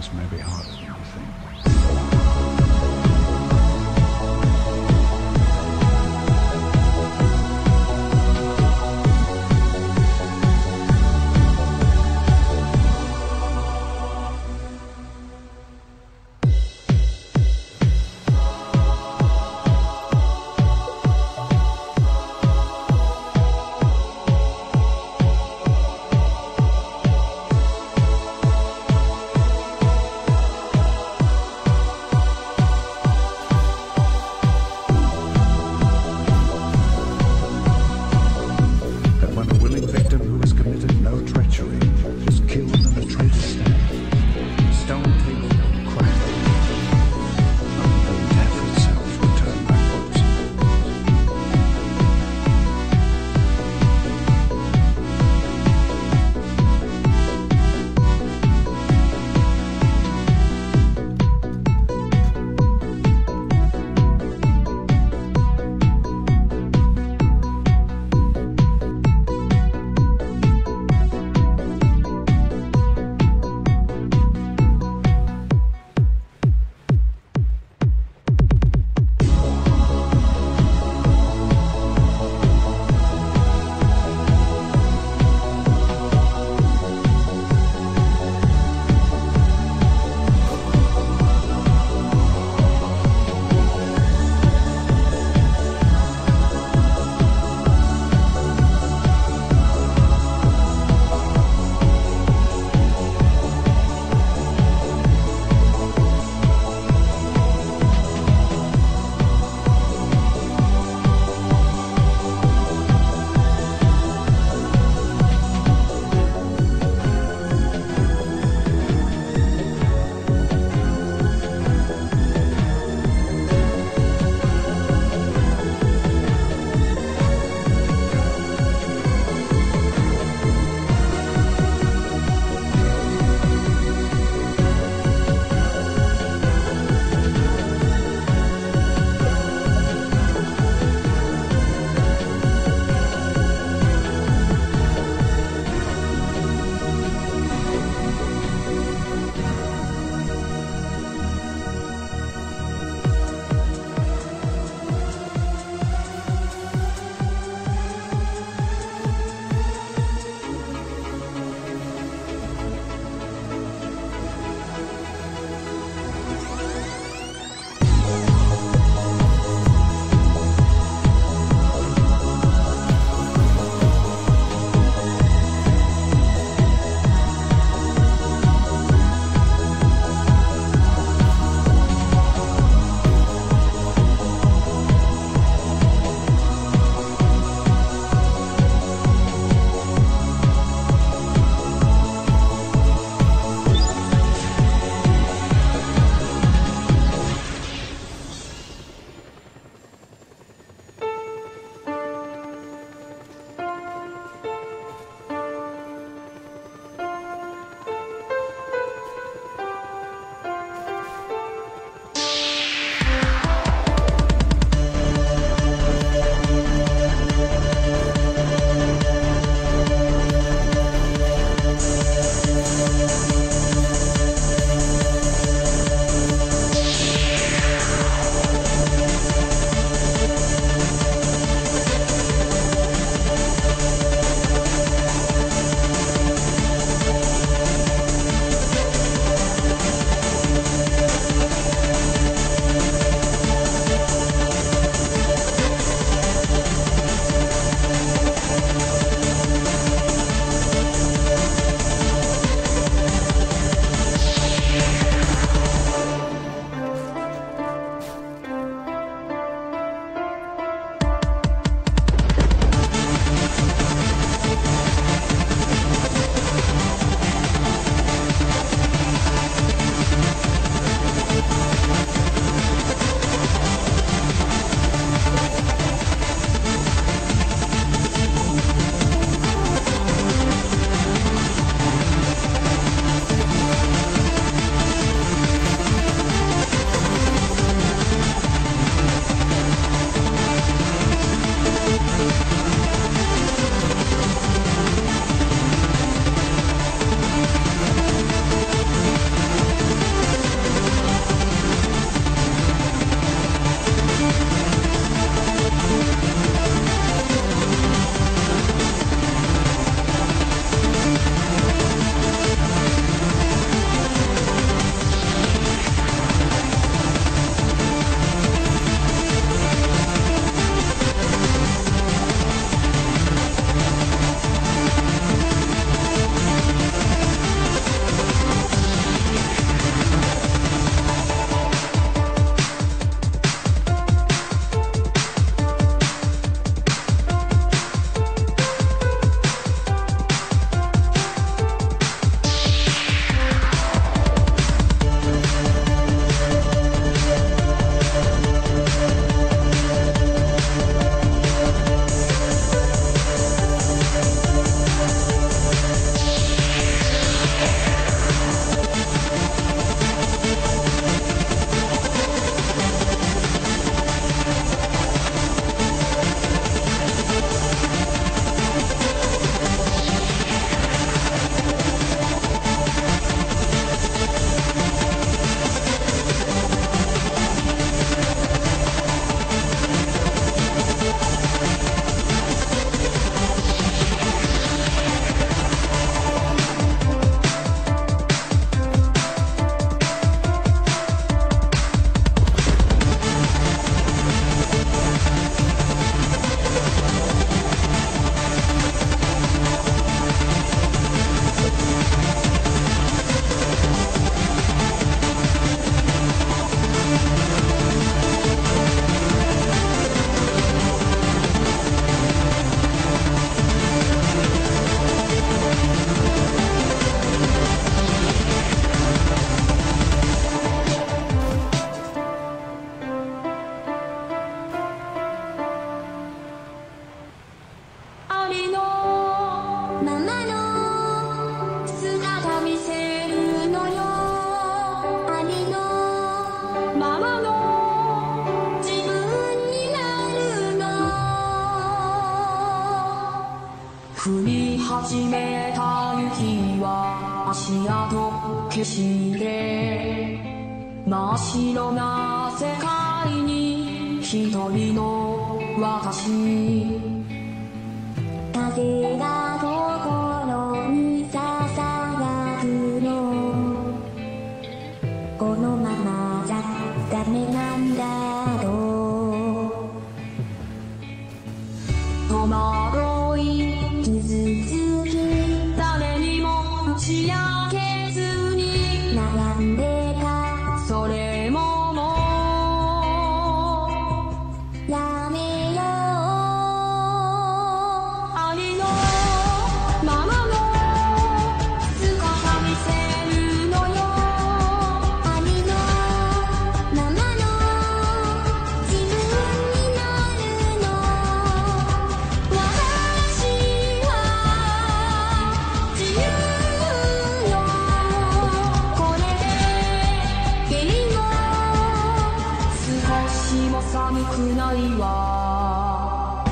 was maybe harder. 始めた雪は足跡消して真っ白な世界に一人の私。寒くないわ。